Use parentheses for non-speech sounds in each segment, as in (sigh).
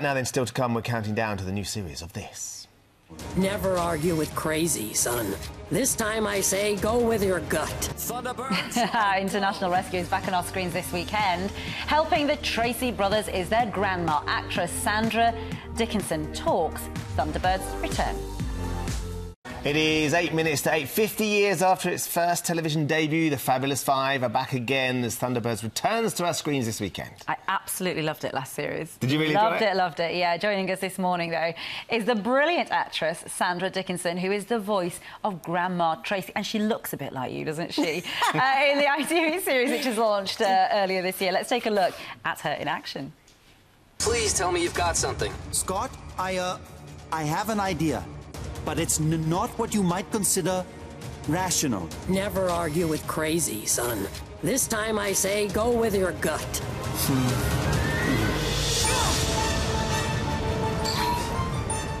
Now then, still to come, we're counting down to the new series of this. Never argue with crazy, son. This time I say go with your gut. Thunderbirds. (laughs) International Rescue is back on our screens this weekend. Helping the Tracy brothers is their grandma, actress Sandra Dickinson. Talks Thunderbirds return. It is eight minutes to eight. 50 years after its first television debut, the Fabulous Five are back again as Thunderbirds returns to our screens this weekend. I absolutely loved it last series. Did you really Loved enjoy it? loved it. Yeah, joining us this morning, though, is the brilliant actress Sandra Dickinson, who is the voice of Grandma Tracy. And she looks a bit like you, doesn't she? (laughs) uh, in the ITV series, which was launched uh, earlier this year. Let's take a look at her in action. Please tell me you've got something. Scott, I, uh, I have an idea, but it's not what you might consider rational. Never argue with crazy, son. This time I say go with your gut. Hmm.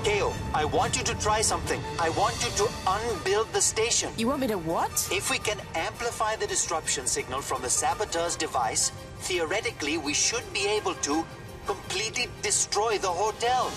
Kale, I want you to try something. I want you to unbuild the station. You want me to what? If we can amplify the disruption signal from the saboteur's device, theoretically, we should be able to completely destroy the hotel.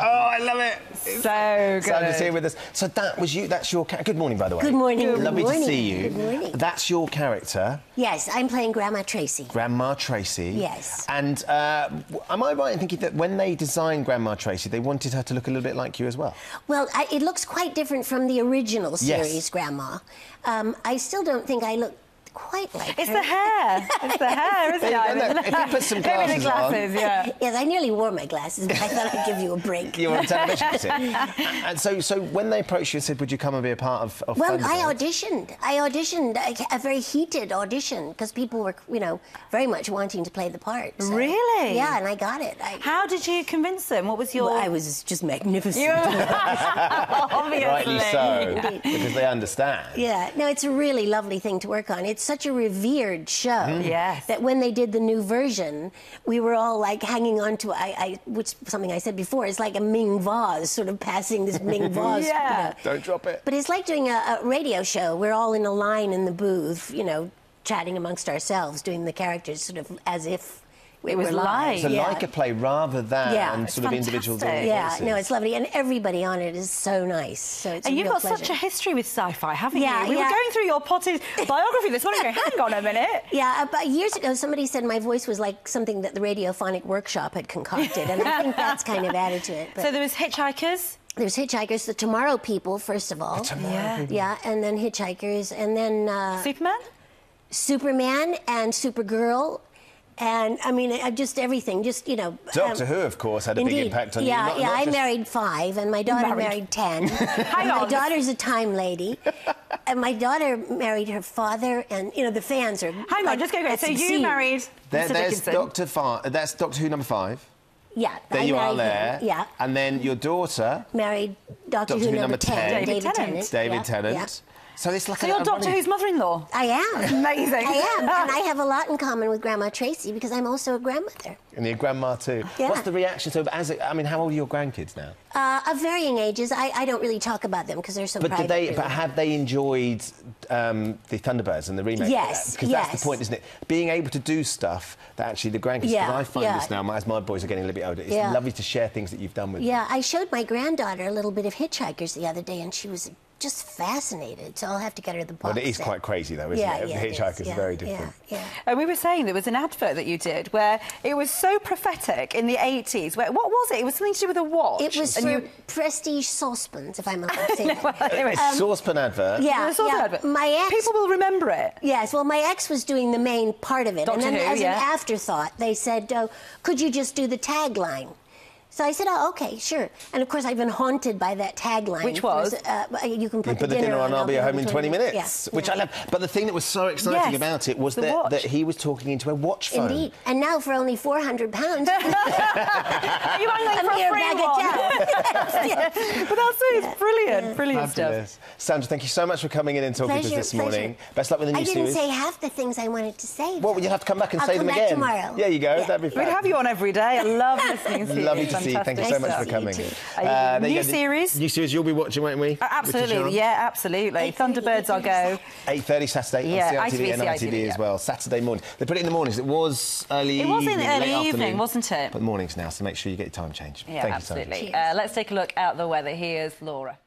Oh, I love it. So good. Sandra's here with us. So that was you. That's your. Ca- Good morning, by the way. Good morning. Good Lovely to see you. Good morning. That's your character, Yes, I'm playing Grandma Tracy. Grandma Tracy. Yes. And uh, am I right in thinking that when they designed Grandma Tracy, they wanted her to look a little bit like you as well? Well, I, it looks quite different from the original Yes. series, Grandma. Um, I still don't think I look quite like It's her. the hair. It's the hair, isn't it? There. Look, if you put some Maybe the glasses on- yeah. Yes, I nearly wore my glasses, but I thought I'd give you a break. You're on television, you see. (laughs) and so, so when they approached you and said, "Would you come and be a part of?" of Well, I auditioned. I auditioned a, a very heated audition because people were, you know, very much wanting to play the part. so- Really? Yeah, and I got it. I, How did you convince them? What was your... well, I was just magnificent. (laughs) (laughs) Obviously. Rightly so, because they understand. Yeah, no, it's a really lovely thing to work on. It's such a revered show. Mm. Yes. That when they did the new version, we were all like hanging on to, I, I which something I said before, it's like a Ming vase, sort of passing this Ming (laughs) vase. you Yeah. know. Don't drop it. But it's like doing a, a radio show. We're all in a line in the booth, you know, chatting amongst ourselves, doing the characters sort of as if It was were live. So yeah. like a play rather than Yeah, it's sort of individual fantastic. doing Yeah, voices. no, it's lovely, and everybody on it is so nice. So it's And a you've real got pleasure. such a history with sci-fi, haven't Yeah, you? We yeah. were going through your potted biography this morning. going, Hang on a minute. (laughs) Yeah, about years ago, somebody said my voice was like something that the Radiophonic Workshop had concocted, and I think (laughs) that's kind of added to it. But So there was Hitchhikers. there's Hitchhikers, the Tomorrow People, first of all. Yeah. Yeah, and then Hitchhikers, and then uh, Superman. Superman and Supergirl, and I mean, uh, just everything. Just you know. Doctor um, Who, of course, had a big impact on yeah, you. Not- yeah, not I just- married five, and my daughter married- married ten. Hang (laughs) and on. My daughter's a time lady, (laughs) and my daughter married her father, and you know the fans are. Hang on, just go. go. So some you married There, there's Doctor Five. That's Doctor Who number five. Yeah, There I you are there. him. Yeah, And then your daughter, married Doctor, Doctor Who, Who number number 10, 10. David David Tennant. Tennant. David yeah, Tennant. yeah. So it's like So a, you're a Doctor Who's mother-in-law. I am. Amazing. I am, and I (laughs) have a lot in common with Grandma Tracy because I'm also a grandmother. And your grandma too. Yeah. What's the reaction? So, as a, I mean, how old are your grandkids now? Uh, of varying ages. I, I don't really talk about them because they're so But private. did they? really. But have they enjoyed um, the Thunderbirds and the remake? Yes, Because that's the point, isn't it? Being able to do stuff that actually the grandkids. Yeah, I find yeah. this now as my boys are getting a little bit older. It's Yeah. lovely to share things that you've done with them. Yeah, I showed my granddaughter a little bit of Hitchhikers the other day, and she was just fascinated. So I'll have to get her the box. But it is set. quite crazy, though, isn't yeah, it? Yeah, The it is. Hitchhikers yeah, very different. Yeah, yeah. And we were saying there was an advert that you did where it was so prophetic in the 80s. Where, what was it? It was something to do with a watch. It was and for you, prestige saucepans, if I'm allowed to say that. anyway, Saucepan advert. Um, Yeah, I saw the yeah. advert. My ex. People will remember it. Yes, well, my ex was doing the main part of it, Doctor and then Who, as yeah. an afterthought, they said, oh, "Could you just do the tagline?" So I said, "Oh, okay, sure." And of course, I've been haunted by that tagline, Which was? uh, "You can put, You put the dinner on, I'll be home in 20 minutes. Yeah, Which yeah. I love. But the thing that was so exciting Yes, about it was that, that he was talking into a watch phone. Indeed, and now for only 400 pounds, (laughs) Are you angling a for a free bag one? of but that's it. It's brilliant. Brilliant stuff. Sandra, thank you so much for coming in and talking to us this morning. Best luck with the new I didn't series. say half the things I wanted to say. Well, you'll have to come back and I'll say come them back again. tomorrow. Yeah, you go. That'd be We'd have you on every day. I love listening to you. Lovely to Katie. Thank you so much for coming. Uh, new series? New series you'll be watching, won't we? Uh, Absolutely, yeah, absolutely. Thunderbirds, I'll go. 8.30 Saturday Yeah, on CITV ITV, and ITV yeah. as well. Saturday morning. They put it in the mornings. It was early It was in evening, early evening, afternoon, wasn't it? But mornings now, so make sure you get your time change. Yeah, Thank you so much. absolutely. Uh, let's take a look at the weather. Here's Laura.